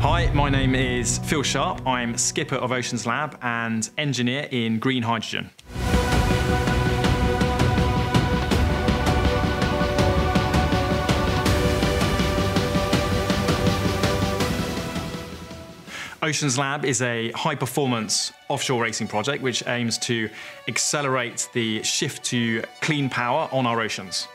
Hi, my name is Phil Sharp. I'm skipper of OceansLab and engineer in green hydrogen. OceansLab is a high performance offshore racing project which aims to accelerate the shift to clean power on our oceans.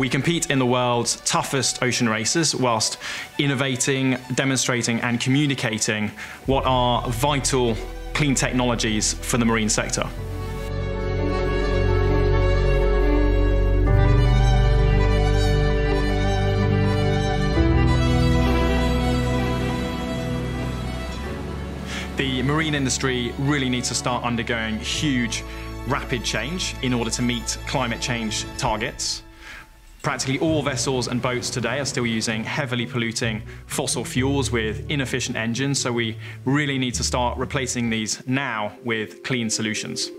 We compete in the world's toughest ocean races whilst innovating, demonstrating, and communicating what are vital clean technologies for the marine sector. The marine industry really needs to start undergoing huge, rapid change in order to meet climate change targets. Practically all vessels and boats today are still using heavily polluting fossil fuels with inefficient engines, so we really need to start replacing these now with clean solutions.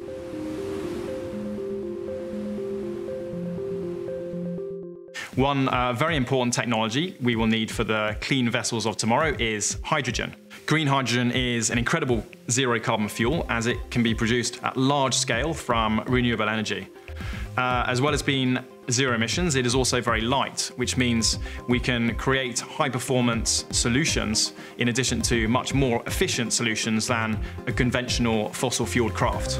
One uh, very important technology we will need for the clean vessels of tomorrow is hydrogen. Green hydrogen is an incredible zero carbon fuel as it can be produced at large scale from renewable energy. Uh, as well as being zero emissions, it is also very light, which means we can create high performance solutions in addition to much more efficient solutions than a conventional fossil fueled craft.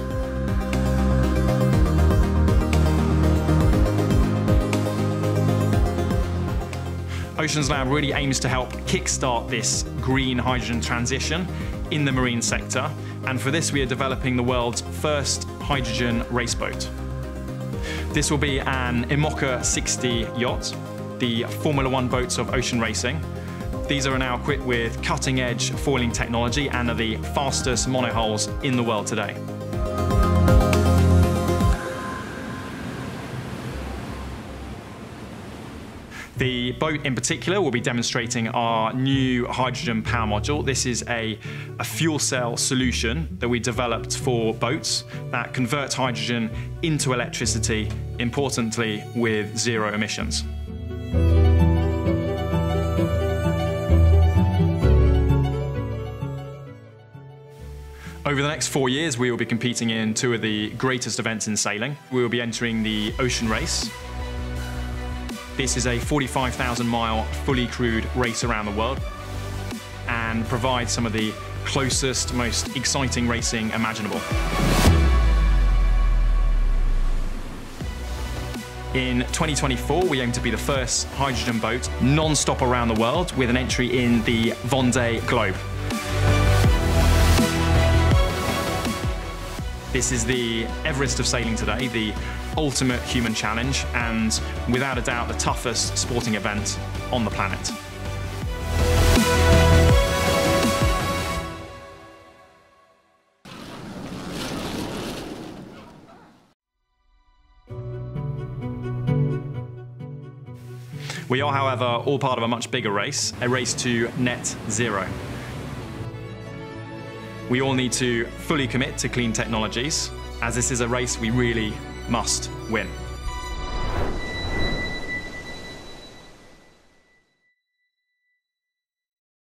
OceansLab really aims to help kickstart this green hydrogen transition in the marine sector, and for this we are developing the world's first hydrogen race boat. This will be an IMOCA 60 yacht, the Formula One boats of ocean racing. These are now equipped with cutting-edge foiling technology and are the fastest monohulls in the world today. The boat in particular will be demonstrating our new hydrogen power module. This is a, a, fuel cell solution that we developed for boats that converts hydrogen into electricity, importantly with zero emissions. Over the next four years, we will be competing in two of the greatest events in sailing. We will be entering the Ocean Race, this is a 45,000 mile fully crewed race around the world and provides some of the closest, most exciting racing imaginable. In 2024, we aim to be the first hydrogen boat non-stop around the world with an entry in the Vendée Globe. This is the Everest of sailing today, the ultimate human challenge, and without a doubt the toughest sporting event on the planet. We are, however, all part of a much bigger race, a race to net zero. We all need to fully commit to clean technologies, as this is a race we really must win.